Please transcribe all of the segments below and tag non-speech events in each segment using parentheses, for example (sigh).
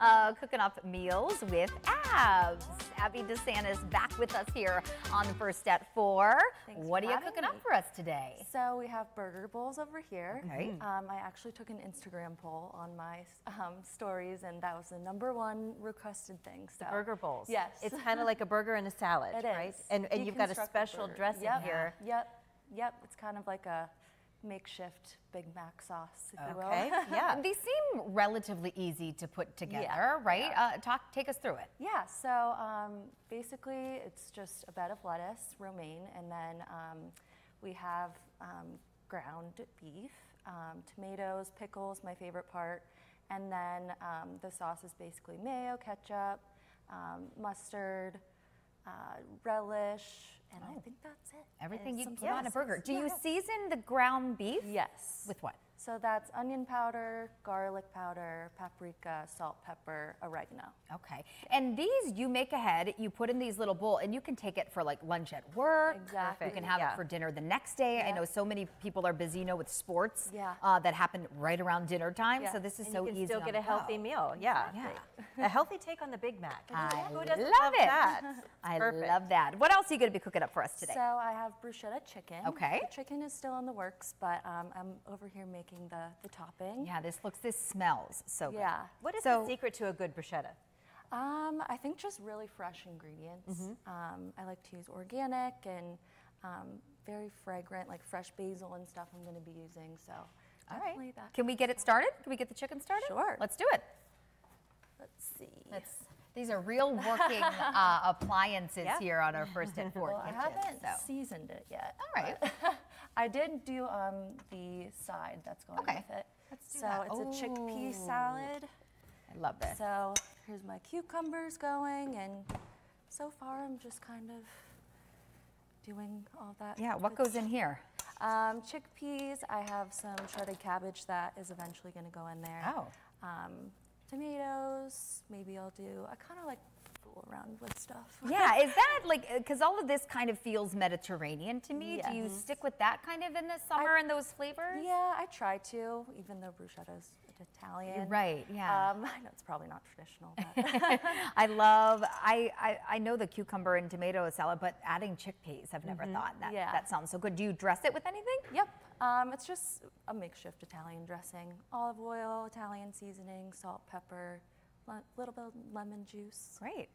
uh, cooking up meals with abs. Abby DeSantis back with us here on the first at four. Thanks what for are you cooking me. up for us today? So we have burger bowls over here. Okay. Um, I actually took an Instagram poll on my um, stories, and that was the number one requested thing. So Burger bowls. Yes. It's kind of like a burger and a salad, (laughs) It right? is. And, and you've got a special dressing Yep. here. Yep. Yep. It's kind of like a makeshift Big Mac sauce, if you will. Okay, (laughs) yeah. These seem relatively easy to put together, Yeah, right? Uh, talk, take us through it. Yeah, so um, basically it's just a bed of lettuce, romaine, and then um, we have um, ground beef, um, tomatoes, pickles, my favorite part, and then um, the sauce is basically mayo, ketchup, um, mustard, uh, relish, and I think that's it. Everything you some put on a burger. Do you season the ground beef? Yes. With what? So that's onion powder, garlic powder, paprika, salt, pepper, oregano. Okay. And these you make ahead, you put in these little bowl, and you can take it for like lunch at work. Exactly. You can have Yeah. it for dinner the next day. I know so many people are busy, you know, with sports Yeah. uh, that happen right around dinner time. Yeah. So this is And so you can easy. still get a healthy go. meal. Yeah. Yeah. (laughs) a healthy take on the Big Mac. I Who doesn't love love it. that? (laughs) I Perfect. love that. What else are you going to be cooking up for us today? So I have bruschetta chicken. Okay. The chicken is still in the works, but um, I'm over here making the, the topping. yeah, this looks, this smells so good. Yeah. What is So- the secret to a good bruschetta? Um, I think just really fresh ingredients. Mm-hmm. Um, I like to use organic and um, very fragrant, like fresh basil and stuff I'm going to be using. So All right. Can we get it started? Can we get the chicken started? Sure. Let's do it. Let's see. Let's, these are real working (laughs) uh, appliances Yeah. here on our first at four well, I haven't so. seasoned it yet. All right. (laughs) I did do um, the side that's going Okay. with it. Let's do so that. it's a chickpea salad. I love this. So here's my cucumbers going, and so far I'm just kind of doing all that. Yeah, what goes in here? Um, chickpeas. I have some shredded cabbage that is eventually going to go in there. Oh. Um, tomatoes. Maybe I'll do. I kind of like fool around with stuff. (laughs) Yeah, is that like, because all of this kind of feels Mediterranean to me. Do you stick with that kind of in the summer and those flavors? Yeah, I try to, even though bruschetta's Italian. Right, yeah. Um, (laughs) I know it's probably not traditional, but (laughs) I love, I, I, I know the cucumber and tomato salad, but adding chickpeas, I've never thought that. Yeah. That sounds so good. Do you dress it with anything? Yep. Um, it's just a makeshift Italian dressing. Olive oil, Italian seasoning, salt, pepper, a little bit of lemon juice. Great.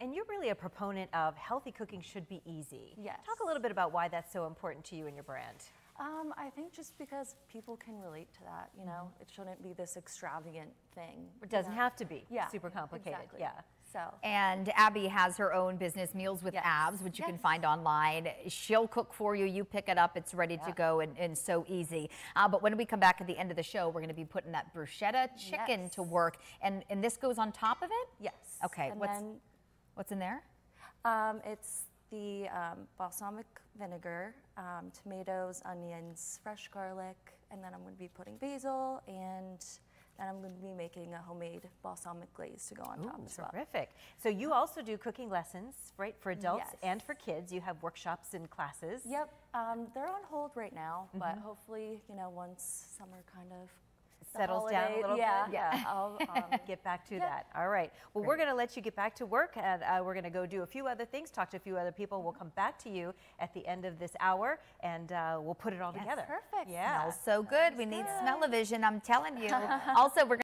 And you're really a proponent of healthy cooking should be easy. Yes. Talk a little bit about why that's so important to you and your brand. Um, I think just because people can relate to that, you know, it shouldn't be this extravagant thing. It doesn't have to be Yeah, super complicated. exactly. Yeah. So, And Abby has her own business, Meals with Yes. Abs, which you can find online. She'll cook for you. You pick it up. It's ready to go and, and so easy. Uh, but when we come back at the end of the show, we're going to be putting that bruschetta chicken to work. And, and this goes on top of it? yes. Okay, And what's- then What's in there? um, it's the um, balsamic vinegar, um, tomatoes, onions, fresh garlic, and then I'm going to be putting basil and then I'm going to be making a homemade balsamic glaze to go on top as well. Terrific. So you also do cooking lessons, right, for adults Yes. and for kids. You have workshops and classes. Yep, um, they're on hold right now, but Mm-hmm. hopefully, you know, once summer kind of Settles down a little yeah, bit. Yeah. (laughs) I'll um, (laughs) Get back to Yeah. that. All right. Well, we're going to let you get back to work, and uh, we're going to go do a few other things, talk to a few other people. We'll come back to you at the end of this hour, and uh, we'll put it all Yes. together. Perfect. Yeah. Smells so good. We need smell-o-vision, I'm telling you. (laughs) also, we're